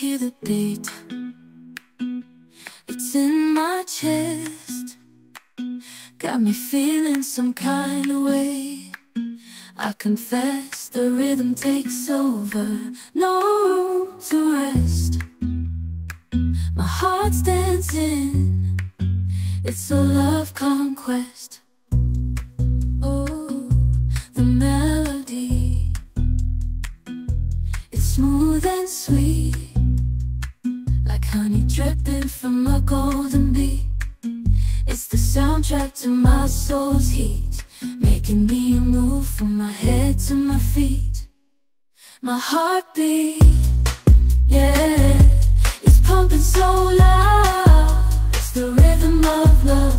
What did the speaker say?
hear the beat. It's in my chest. Got me feeling some kind of way. I confess the rhythm takes over. No room to rest. My heart's dancing. It's a love conquest. Oh, the melody. It's smooth and sweet Honey dripping from a golden bee It's the soundtrack to my soul's heat Making me move from my head to my feet. My heartbeat, yeah It's pumping so loud. It's the rhythm of love.